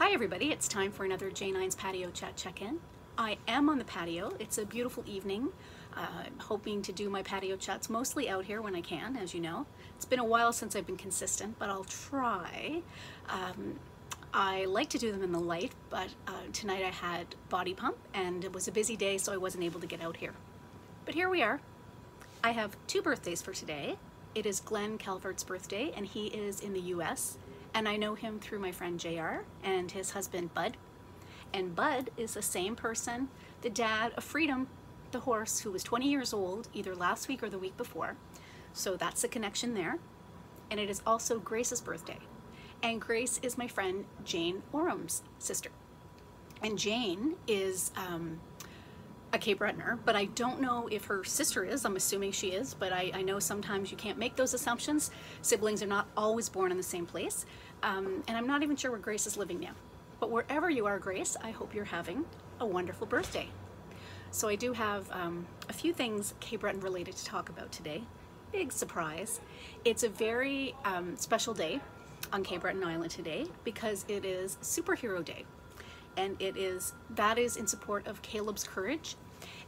Hi everybody, it's time for another J9's Patio Chat check-in. I am on the patio. It's a beautiful evening. Uh, I'm hoping to do my patio chats mostly out here when I can, as you know. It's been a while since I've been consistent, but I'll try. Um, I like to do them in the light, but uh, tonight I had body pump and it was a busy day, so I wasn't able to get out here. But here we are. I have two birthdays for today. It is Glenn Calvert's birthday, and he is in the US and I know him through my friend JR and his husband Bud. And Bud is the same person, the dad of Freedom, the horse, who was 20 years old either last week or the week before. So that's the connection there. And it is also Grace's birthday. And Grace is my friend Jane Oram's sister. And Jane is um, a Cape Bretoner, but I don't know if her sister is. I'm assuming she is, but I, I know sometimes you can't make those assumptions. Siblings are not always born in the same place. Um, and I'm not even sure where Grace is living now. But wherever you are, Grace, I hope you're having a wonderful birthday. So I do have um, a few things Cape Breton related to talk about today. Big surprise. It's a very um, special day on Cape Breton Island today because it is Superhero Day and it is that is in support of Caleb's courage.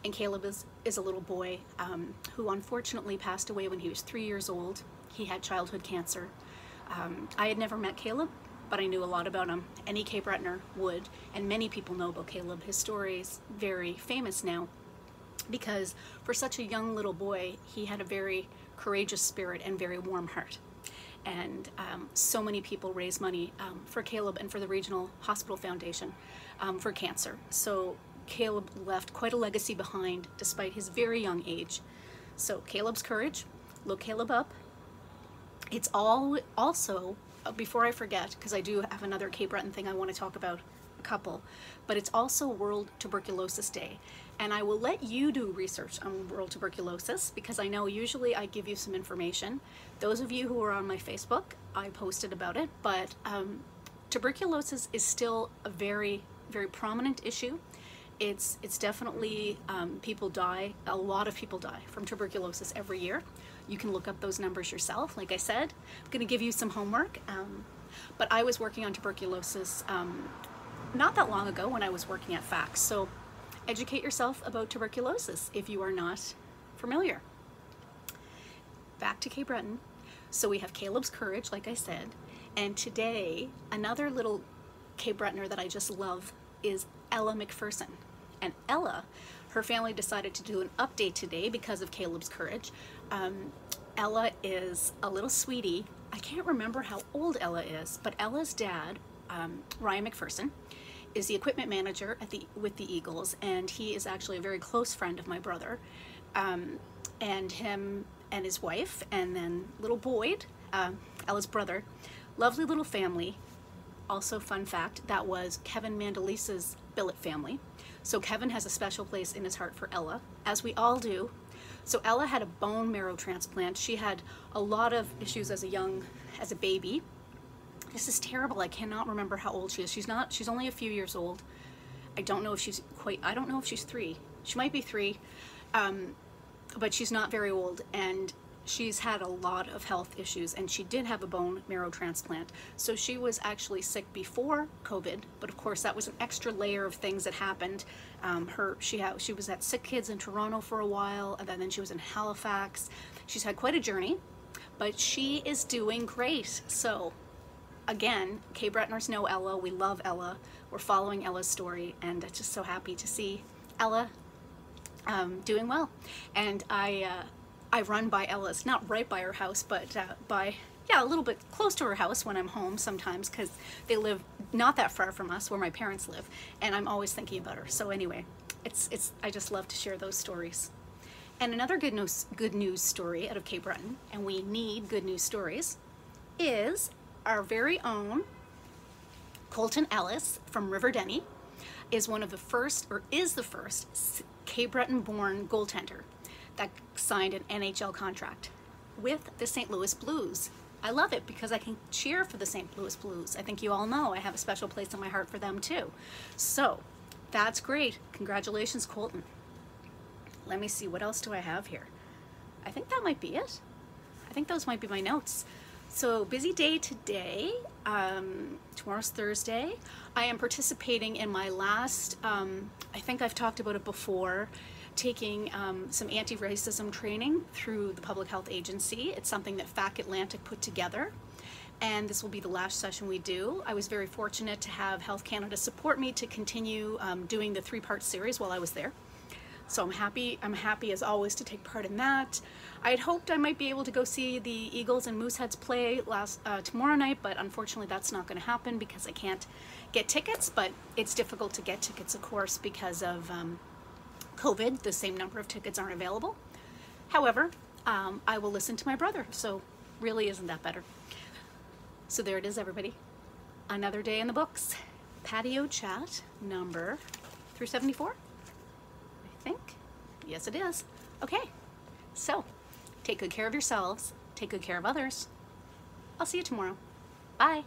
And Caleb is, is a little boy um, who unfortunately passed away when he was three years old. He had childhood cancer. Um, I had never met Caleb, but I knew a lot about him. Any Cape Bretoner would, and many people know about Caleb. His story is very famous now because for such a young little boy, he had a very courageous spirit and very warm heart and um, so many people raise money um, for Caleb and for the Regional Hospital Foundation um, for cancer. So Caleb left quite a legacy behind despite his very young age. So Caleb's courage, look Caleb up. It's all also, uh, before I forget, because I do have another Cape Breton thing I want to talk about, a couple, but it's also World Tuberculosis Day and I will let you do research on world tuberculosis because I know usually I give you some information. Those of you who are on my Facebook, I posted about it, but um, tuberculosis is still a very, very prominent issue. It's, it's definitely, um, people die, a lot of people die from tuberculosis every year. You can look up those numbers yourself. Like I said, I'm gonna give you some homework. Um, but I was working on tuberculosis um, not that long ago when I was working at FACTS. So educate yourself about tuberculosis if you are not familiar. Back to Cape Breton. So we have Caleb's Courage, like I said, and today another little Cape Bretoner that I just love is Ella McPherson. And Ella, her family decided to do an update today because of Caleb's Courage. Um, Ella is a little sweetie. I can't remember how old Ella is, but Ella's dad, um, Ryan McPherson, is the equipment manager at the with the Eagles, and he is actually a very close friend of my brother. Um, and him and his wife, and then little Boyd, uh, Ella's brother, lovely little family. Also, fun fact, that was Kevin Mandolese's billet family. So Kevin has a special place in his heart for Ella, as we all do. So Ella had a bone marrow transplant. She had a lot of issues as a young, as a baby, this is terrible. I cannot remember how old she is. She's not, she's only a few years old. I don't know if she's quite, I don't know if she's three. She might be three, um, but she's not very old. And she's had a lot of health issues and she did have a bone marrow transplant. So she was actually sick before COVID, but of course that was an extra layer of things that happened. Um, her, she, had, she was at Sick Kids in Toronto for a while and then she was in Halifax. She's had quite a journey, but she is doing great. So again, Cape Bretoners know Ella. We love Ella. We're following Ella's story, and just so happy to see Ella um, doing well. And I, uh, I run by Ella's, not right by her house, but uh, by, yeah, a little bit close to her house when I'm home sometimes, because they live not that far from us, where my parents live, and I'm always thinking about her. So anyway, it's, it's, I just love to share those stories. And another good news, good news story out of Cape Breton, and we need good news stories, is our very own Colton Ellis from River Denys is one of the first, or is the first, Cape Breton-born goaltender that signed an NHL contract with the St. Louis Blues. I love it because I can cheer for the St. Louis Blues. I think you all know I have a special place in my heart for them too. So that's great. Congratulations, Colton. Let me see, what else do I have here? I think that might be it. I think those might be my notes. So busy day today. Um, Tomorrow's Thursday. I am participating in my last, um, I think I've talked about it before, taking um, some anti-racism training through the Public Health Agency. It's something that PHAC Atlantic put together and this will be the last session we do. I was very fortunate to have Health Canada support me to continue um, doing the three-part series while I was there. So I'm happy, I'm happy as always to take part in that. I had hoped I might be able to go see the Eagles and Mooseheads play last uh, tomorrow night, but unfortunately that's not going to happen because I can't get tickets, but it's difficult to get tickets, of course, because of um, COVID. The same number of tickets aren't available. However, um, I will listen to my brother, so really isn't that better. So there it is, everybody. Another day in the books. Patio chat number 374, I think. Yes, it is. Okay, so take good care of yourselves, take good care of others. I'll see you tomorrow. Bye.